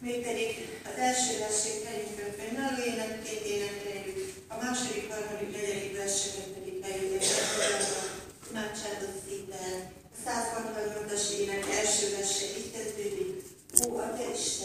mégpedig az első versét helyünkön fennálló énekkét énekeljük, a második, harmadik, negyedik verseket pedig fennálló imádságot szívvel. A 168-as ének első verse így kezdődik, Ó, a Te Isten,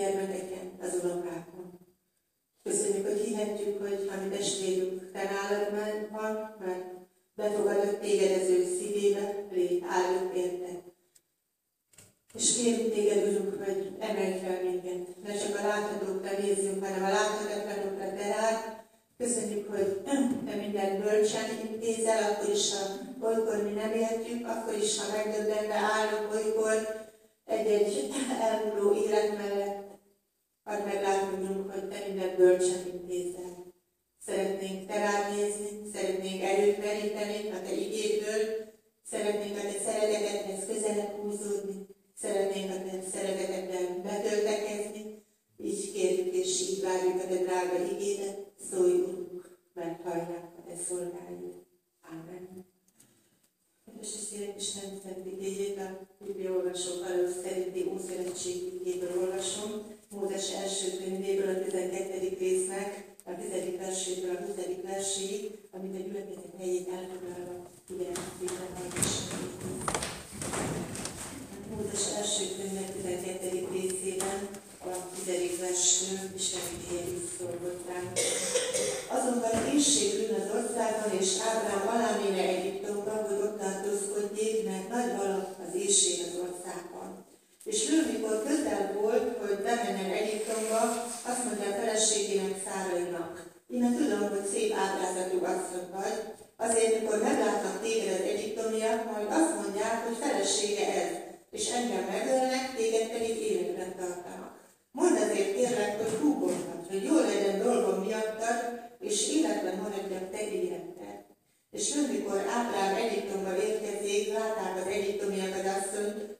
gyermeteket az unokákon. Köszönjük, hogy hihetjük, hogy a mi testvérünk te nálad van, mert befogadott téged az ő szívébe, légy áldott érted. És kérünk téged, Urunk, hogy emelj fel minket. Ne csak a láthatókra nézzünk, hanem a láthatatlanokra te rád. Köszönjük, hogy te minden bölcsen intézel, akkor is, ha olykor mi nem értjük, akkor is, ha megdöbbenve állunk olykor egy-egy elmúló élet mellett, Hadd meglátnunk, hogy Te minden bölcsen intézel. Szeretnénk Te rád nézni, szeretnénk erőt meríteni a Te igédből, szeretnénk a Te szeretetedhez közelebb húzódni, szeretnénk a Te szereteteddel betöltekezni, így kérjük és így várjuk a Te drága igédet, szólj Urunk, meghallják a Te szolgáid. Amen. Kedves és szép Isten szent igényét a Biblia olvasók előtt szerinti Ószövetségéből olvasom, as, as És mikor Ábrám Egyiptomba érkezik, látták az egyiptomiak az asszonyt,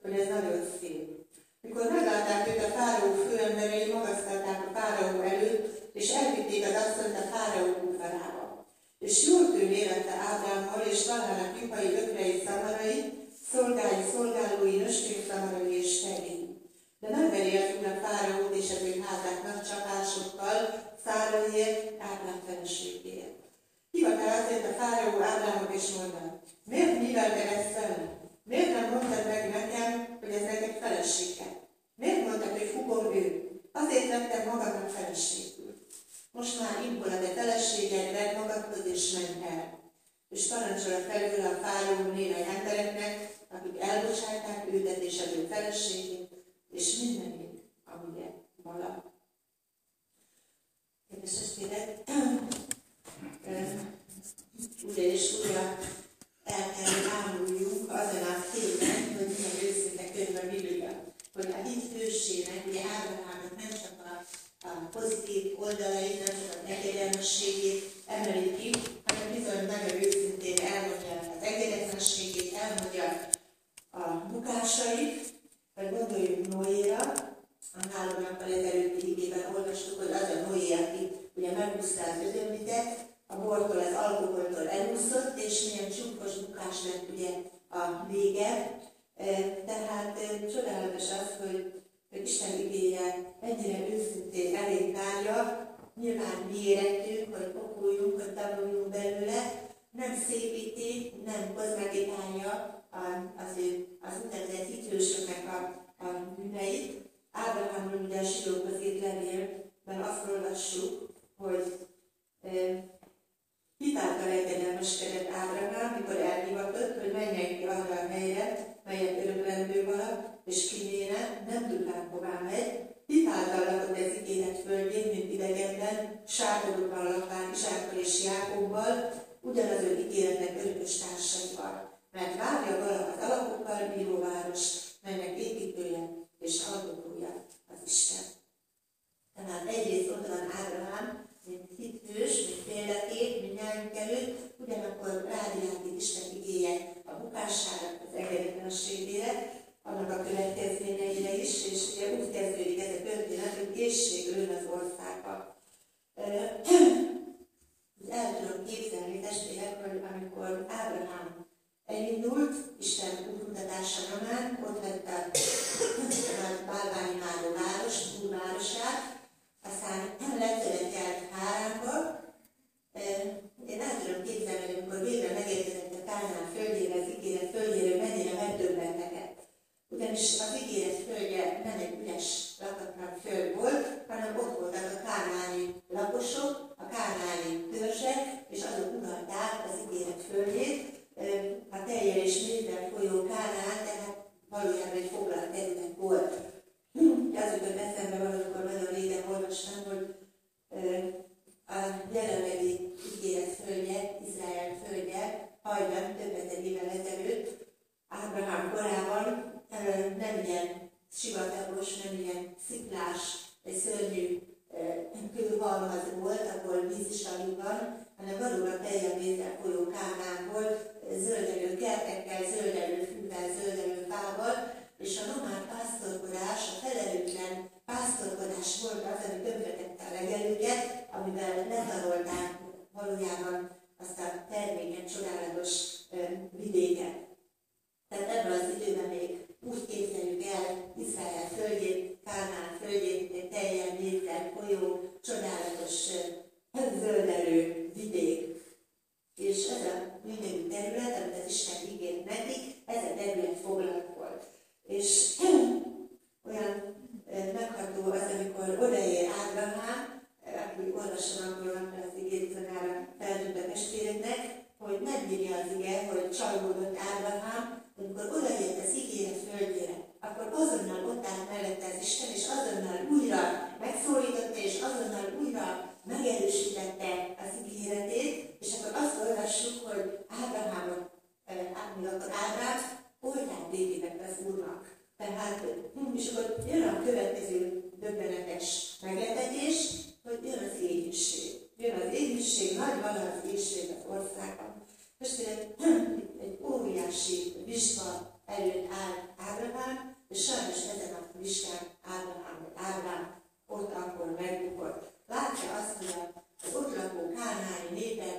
éhínség, nagy van az az országban. Most egy, óriási vizsga előtt áll Ábrahám, és sajnos ezen a vizsgán Ábrahám, vagy Ábrahám ott akkor megbukott. Látja azt, hogy az ott lakó kánályi népek,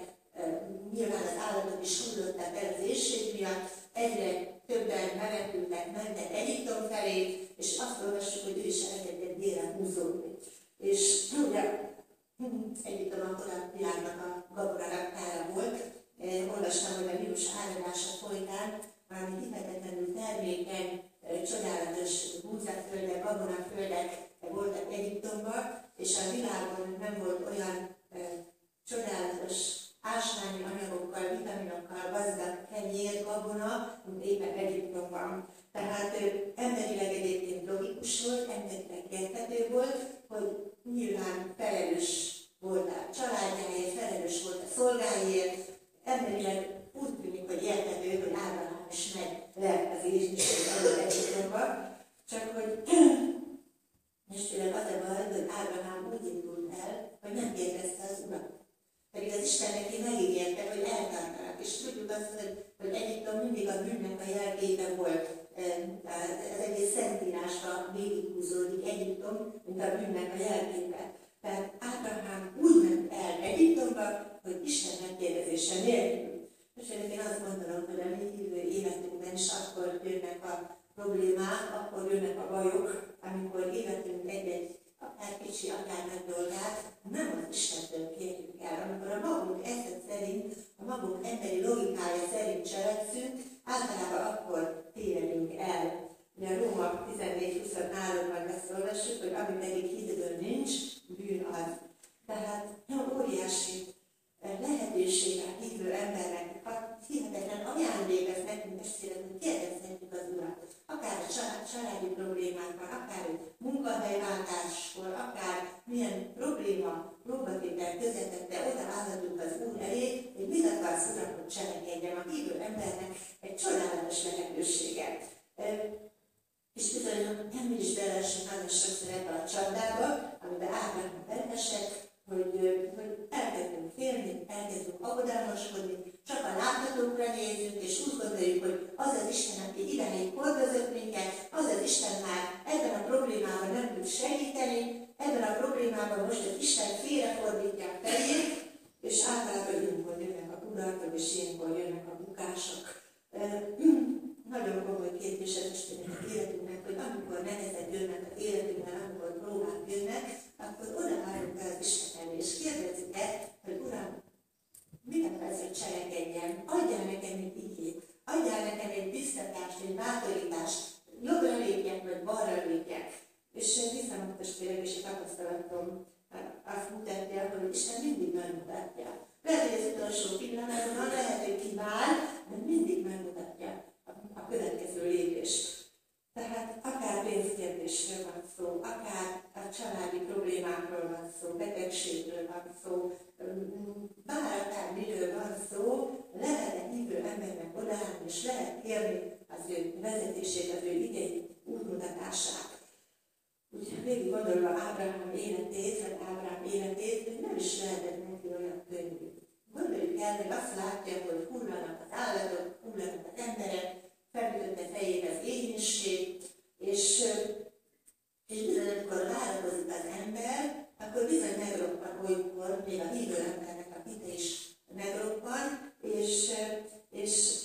nyilván az állatok is hullottak el az éjség miatt, egyre többen menekültek, mentek Egyiptom felé, és azt olvassuk, hogy ő is elkezdett délen húzódni. És ugye Akkor a világnak a gaboraraktára volt, olvastam, hogy a vírus áradása folytán valami hihetetlenül termékeny, csodálatos búzaföldek, gabonaföldek voltak Egyiptomban, és a világon nem volt olyan e, csodálatos ásványi anyagokkal, vitaminokkal gazdag kenyér, gabona, mint éppen Egyiptomban. Tehát ő emberileg egyébként logikus volt, emberileg érthető volt, hogy nyilván felelős volt a családjáért, felelős volt a szolgáért, emberileg úgy tűnik, hogy érthető, hogy Ábrahám is megy le az éjség előtt Egyiptomba, csak hogy és tényleg az a baj, hogy Ábrahám úgy indult el, hogy nem kérdezte az urat. Pedig az Isten neki megígérte, hogy eltartanak. És tudjuk azt, hogy, hogy Egyiptom mindig a bűnnek a jelképe volt. Az egész szentírásra végighúzódik Egyiptom, mint a bűnnek a jelképe. Tehát Ábrahám úgy ment el Egyiptomba, hogy Isten megkérdezése nélkül. És én azt gondolom, hogy a mi hívő életünkben is akkor jönnek a problémák, akkor jönnek a bajok, amikor életünk egy-egy akár kicsi, akár nagy dolgát, nem az Istentől kérjük el. Amikor a magunk eszet szerint, a magunk emberi logikája szerint cselekszünk, általában akkor tévedünk el. Ugye a Róma 14-23-ban ezt olvassuk, hogy ami pedig hitből nincs, bűn az. Tehát óriási lehetőséget hívő embernek, hihetetlen ajándék ez nekünk testvérek, hogy kérdezhetjük az Urat. Akár a család, családi problémákban, akár munkahelyváltáskor, akár milyen probléma, próbatétel közepette oda állhatunk az Úr elé, hogy mit akarsz Uram, hogy cselekedjem a hívő embernek egy csodálatos lehetőséget. És bizony, nem is beleesünk nagyon sokszor ebbe a csapdába, amiben Ábraham belesett, hogy, hogy elkezdünk félni, elkezdünk aggodalmaskodni, csak a láthatókra nézünk, és úgy gondoljuk, hogy az Isten, aki idáig hordozott minket, az az Isten már ebben a problémában nem tud segíteni, ebben a problémában most az Isten félrefordítja a fejét, és általában ilyenkor jönnek a kudarcok, és ilyenkor jönnek a bukások. Nagyon komoly kérdés ez az életünknek, hogy amikor nehezek jönnek az életünkben, amikor próbák jönnek, akkor odaállunk el az Isten elé, és kérdezzük el, hogy Uram, mit akarsz, hogy cselekedjen? Adjál nekem egy igét, adjál nekem egy biztatást, egy bátorítást, jobbra lépjek, vagy balra lépjek. És hiszem, hogy testvérek és a tapasztalatom azt mutatja, hogy Isten mindig megmutatja. Lehet, hogy az utolsó pillanatban, lehet, hogy kivál, de mindig megmutatja a következő lépést. Tehát akár pénzkérdésről van szó, akár a családi problémákról van szó, betegségről van szó, bár akár miről van szó, lehet egy hívő embernek odaállni, és lehet kérni az ő vezetését, az ő igény útmutatását. Úgyhogy végig gondolva Ábrahám életét, vagy Ábrahám életét, nem is lehetett neki olyan könnyű. Gondoljuk el, hogy azt látja, hogy hullanak az állatok, hullanak az emberek, felütötte fejét az éhínség, és, és bizony, amikor várakozik az ember, akkor bizony megroppan olykor, még a hívő embernek a hite is megroppan, és, és,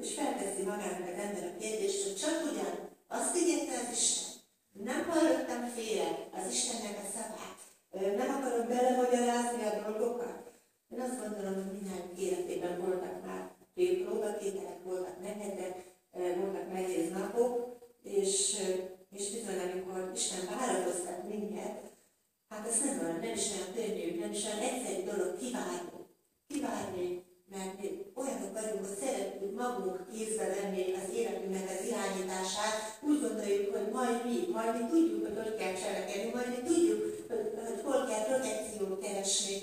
és felteszi magának az ember a kérdést, hogy csak ugyan azt ígérte az Isten, nem hallottam félre az Istennek a szavát, nem akarom belemagyarázni a dolgokat. Én azt gondolom, hogy minden életében voltak már próbatételek, voltak nehezek, voltak nehéz napok, és, és bizony, amikor Isten várakoztat minket, hát ez nem olyan, nem is olyan könnyű, nem is olyan egyszerű dolog kivárni. Kivárni, mert mi olyanok vagyunk, hogy szeretnénk magunk kézbe venni az életünknek az irányítását, úgy gondoljuk, hogy majd mi, majd mi tudjuk, hogy hogy kell cselekedni, majd mi tudjuk, hogy, hogy hol kell protekciót keresni,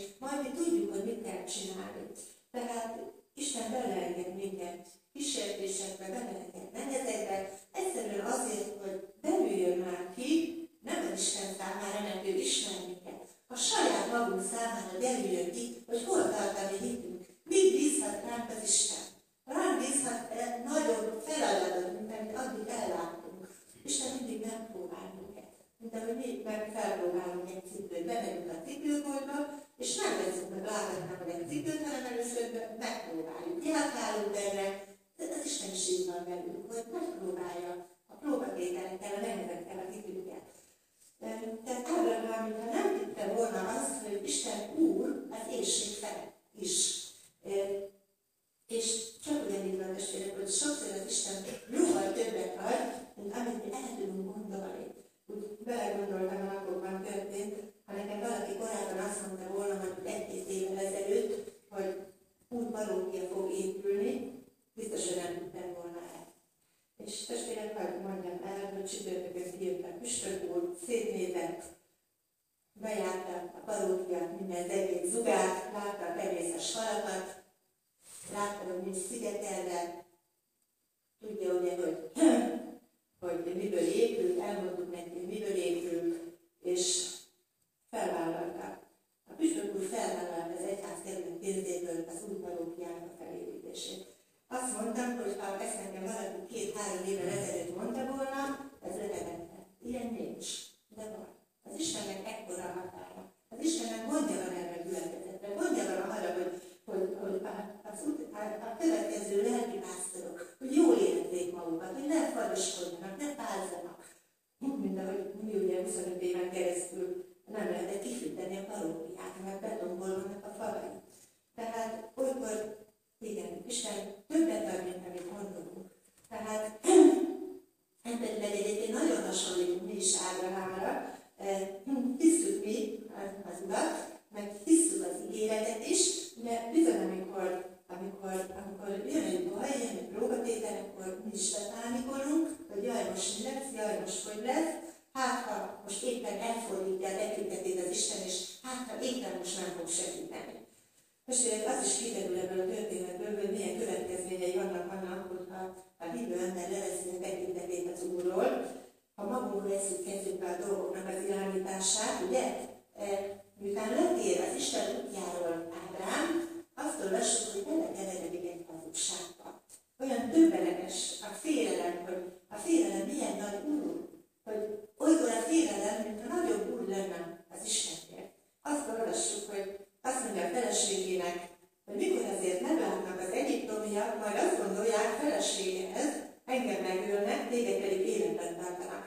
mi tudjuk, hogy mit kell csinálni. Tehát Isten beleenged minket kísértésekbe, beleenged nehezetbe, egyszerűen azért, hogy már ki, nem az Isten számára, mert ő ismer minket. A saját magunk számára derüljön ki, hogy hol tart a mi hitünk. Mit bízhat ránk az Isten? Ránk bízhat nagyobb feladatot, mint amit addig elláttunk. Isten mindig megpróbál minket. Mint ahogy mi meg egy cipőt, bemegyünk a cipőboltba, és nem veszünk meg láthatnám egy cipőt, hanem először megpróbáljuk. Kiállálunk erre, de az Isten is így van velünk, hogy megpróbálja próbatételekkel, a nehezekkel a hitünket. Tehát Ábrahám, mintha nem hitte volna azt, hogy Isten Úr az éjség felett is. És csak ugyanígy van testvérek, hogy sokszor az Isten jóval többet ad, mint amit mi el tudunk gondolni. Úgy belegondoltam, a napokban történt, ha nekem valaki korábban azt mondta volna, hogy egy-két évvel ezelőtt, hogy új parókia fog épülni, biztos, hogy nem tudtam volna el. És testvérek, hogy mondjam el, hogy csütörtökön kijött a püspök úr, szétnézett, bejárta a parókiát, minden egész zugát, látta a tevészes falakat, látta, hogy nincs szigetelve, tudja ugye, hogy, hogy miből épült, elmondtuk neki, miből épült, és felvállalta. A püspök úr felvállalta az egyház kerület pénzéből az új parókiának a felépítését. Azt mondtam, hogy ha ezt nekem valaki két-három évvel ezelőtt mondta volna, ez lehetetlen. Ilyen nincs. De van. Az Istennek ekkora határa. Az Istennek mondja van erre gyülekezetre, mondja van arra, hogy, hogy, hogy a, az, a, a következő lelki pásztorok, hogy jól érezzék magukat, hogy ne fadoskodjanak, ne pázzanak. Mint ahogy mi ugye 25 éven keresztül nem lehetett kifűteni a parókiát, mert betonból vannak a falai. Tehát olykor igen, Isten többet ad, mint amit gondolunk. Tehát emberileg egyébként nagyon hasonlítunk mi is Ábrahámra, hiszük mi az Urat, meg hiszük az ígéretet is, de bizony, amikor, amikor, amikor jön egy baj, jön egy próbatétel, akkor mi is betánikolunk, hogy jaj, most mi lesz, jaj, most hogy lesz, hát ha most éppen elfordítja a tekintetét az Isten, és hát ha éppen most nem fog segíteni. Testvérek, az is kiderül ebből a történetből, hogy milyen következményei vannak annak, hogyha a hívő ember leveszi a tekintetét az Úrról, ha magunk veszünk kezünkbe a dolgoknak az irányítását, ugye? E, miután letér az Isten útjáról Ábrám, azt olvassuk, hogy belekeveredik egy hazugságba. Olyan döbbenetes a félelem, hogy a félelem milyen nagy úr, hogy olykor a félelem, mintha nagyobb úr lenne az Istenért. Azt olvassuk, hogy azt mondja a feleségének, hogy mikor azért meglátnak az egyiptomiak, majd azt gondolják feleségehez, engem megölnek, téged pedig életben tartanak.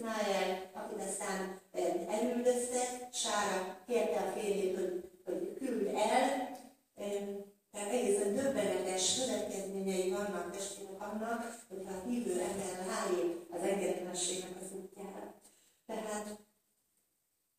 Izmáel, akit aztán eh, elüldöztek, Sára kérte a férjét, hogy, hogy küld el, tehát egészen döbbenetes következményei vannak testvérek annak, hogyha a hívő ember ráép az engedetlenségnek az útjára. Tehát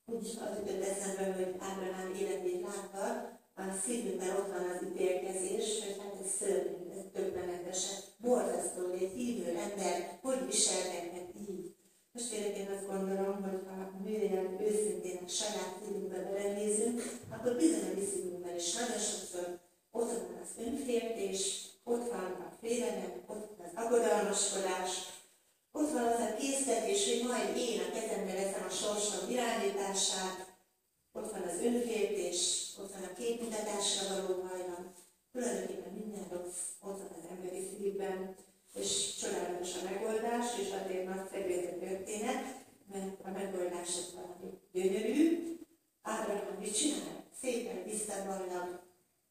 úgy az jutott eszembe, hogy Ábrahám életét látva, a szívünkben ott van az ítélkezés, hogy hát ez szörnyű, ez többenetesen, borzasztó, hogy egy hívő ember hogy viselkedhet így. Most én azt gondolom, hogy ha művelyen őszintén a saját szívünkbe belenézünk, akkor bizony a mi szívünkben is nagyon sokszor ott van az önféltés, ott van a félelem, ott van az aggodalmaskodás, ott van az a késztetés, hogy majd én a kezembe veszem a sorsom irányítását, ott van az önféltés, ott van a képmutatásra való hajlam, tulajdonképpen minden rossz ott van az emberi szívben, és csodálatos a megoldás, és azért nagyszerű történet, mert a megoldás az valami gyönyörű. Ábrahám mit csinál? Szépen visszavallak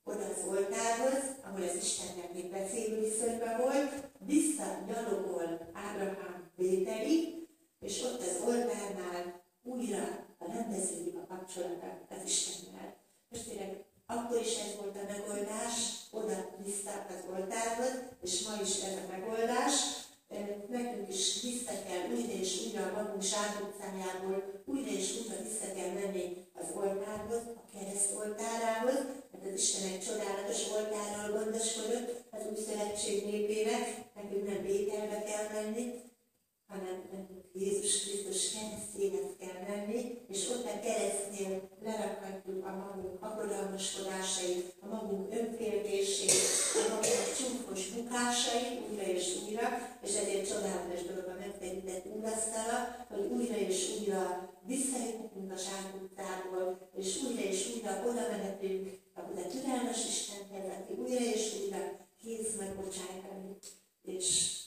oda az oltárhoz, ahol az Istennek még beszélő viszonyban volt, visszagyalogol Ábrahám Béteri, és ott az oltárnál újra rendeződik a kapcsolata az Istennel. Most tényleg akkor is ez volt a megoldás, oda vissza az oltárhoz, és ma is ez a megoldás. Nekünk is vissza kell újra és újra a magunk zsákutcájából, újra és újra vissza kell menni az oltárhoz, a kereszt oltárához, mert az Isten egy csodálatos oltárral gondoskodott az új szövetség népének, nekünk nem vételbe kell menni, hanem Jézus Krisztus keresztjéhez kell menni, és ott a keresztnél lerakhatjuk a magunk aggodalmaskodásait, a magunk önféltését, a megterített úrasztala, hogy újra és újra visszajöttünk a zsákutcából, és újra és újra oda mehetünk, ahhoz a türelmes Istenhez, aki újra és újra kész megbocsájtani, és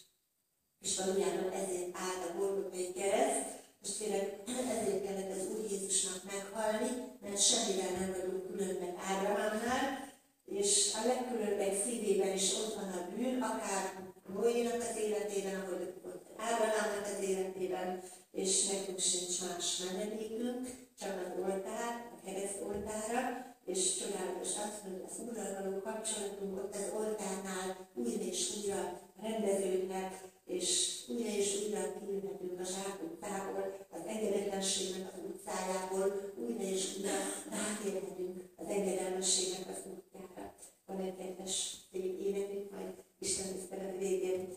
és valójában ezért állt a Golgotai kereszt, és tényleg ezért kellett az Úr Jézusnak meghalni, mert semmivel nem vagyunk különbek Ábrahámnál, és a legkülönbek szívében is ott van a bűn, akár Noénak az életében, ahogy ott Ábrahámnak az életében, és nekünk sincs más menedékünk, csak az oltár, a kereszt oltára, és csodálatos az, hogy az Úrral való kapcsolatunk ott az oltárnál újra és újra rendeződnek, és újra és újra kiülhetünk a zsákutcából, az engedetlenségnek az utcájából, újra és újra rátérhetünk az engedelmességnek az útjára. Van egy kedves szép énekünk, majd Isten tisztelet végén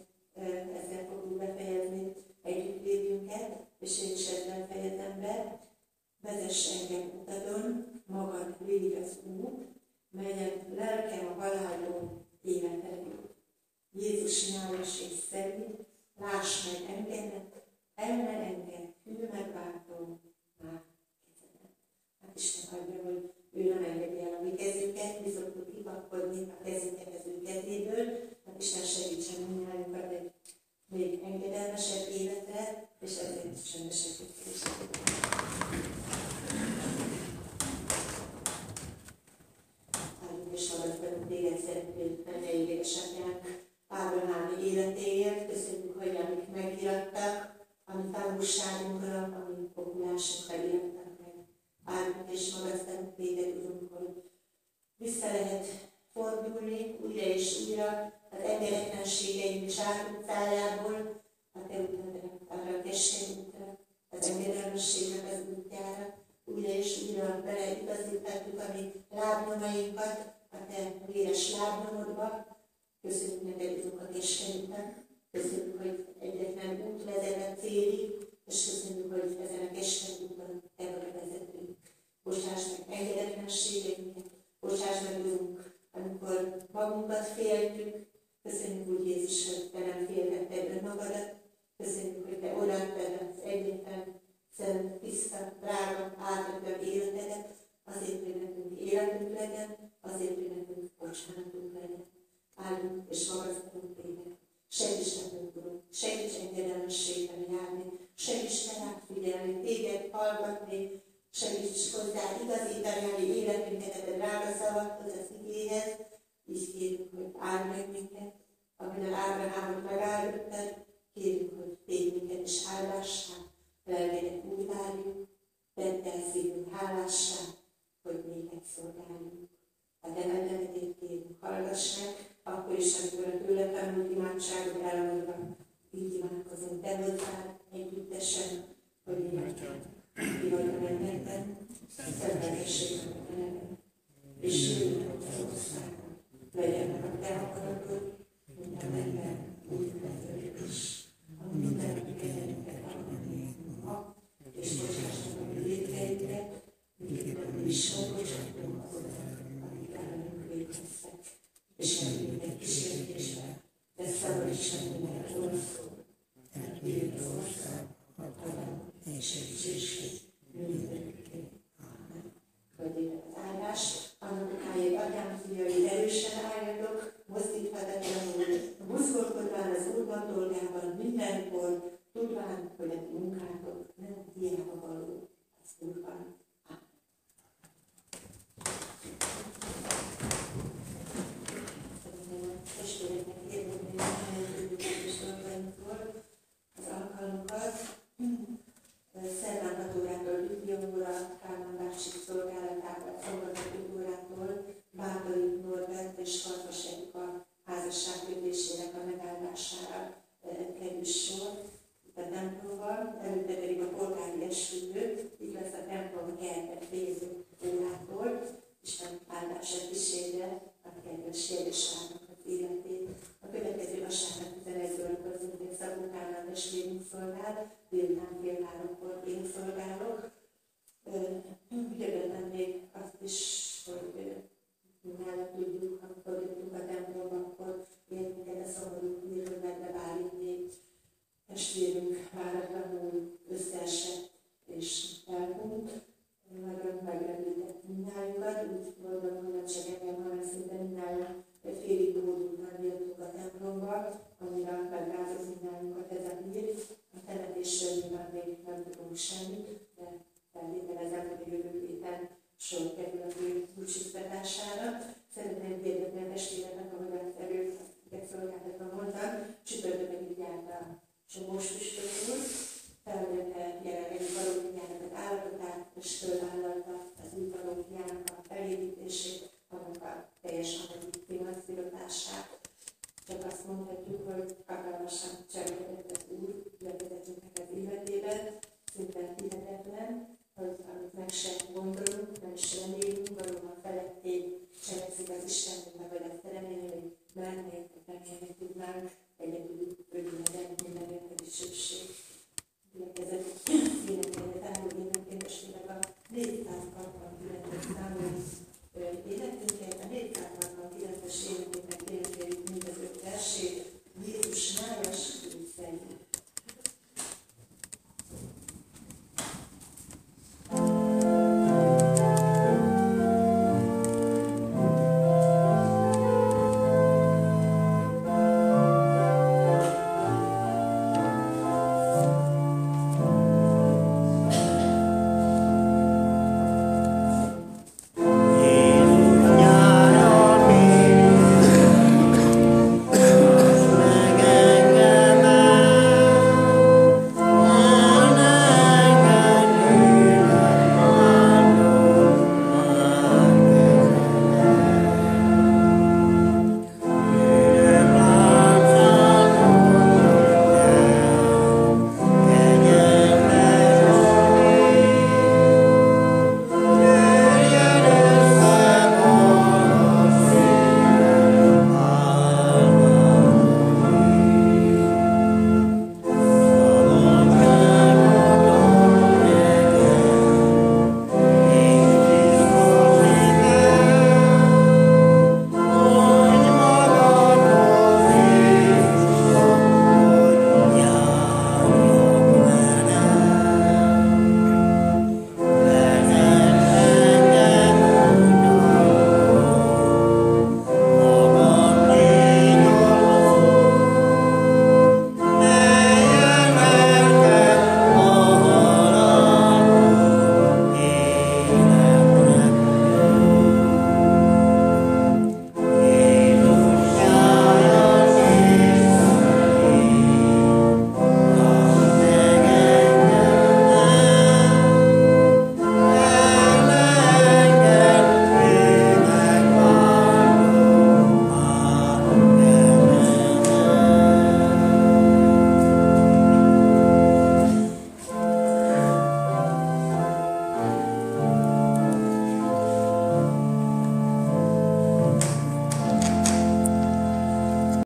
ezzel fogunk befejezni együttlétünket, és én is ezzel fejezem be. Vezess engem utadon, magad légy az út, melyen lelkem a halálon életedről. Jézus nyálasség szerint, láss meg engemet, emme engem, hű megváltom, már kezemet. Hát Isten adja, hogy ő nem engedi el a mi kezünket, mi szoktuk kipakkodni a kezünket az ő kezéből, hát Isten segítsen mindjárt egy még engedelmesebb életre, és ezért csendesebb Áldjuk hogy életedet, azért, hogy nekünk életünk legyen, azért, hogy nekünk bocsánatunk legyen. Állunk és magasztalunk téged. Segíts nekünk, Uram, segíts engedelmességben járni, segíts rád figyelni, téged hallgatni, segíts hozzá igazítani a mi életünket, a drága szavakhoz, az igéhez. Így kérünk, hogy áld meg minket, amin a Ábrahámot megáldottad, kérünk, hogy tégy minket is áldássá, lelkedet úgy várjuk, tette el szívünk hálássá, hogy néked szolgálunk. A te rendeletét kérünk, hallgass akkor is, amikor a tőle tanult imádságod elmondva, így imádkozunk te hozzád, együttesen, hogy imádkozunk. Ki vagy a rendetben, szenvedességben a neved, és jöjjön az országon, legyen a te akaratod, mint a mennyben, úgy a is, a minden kenyerünket we show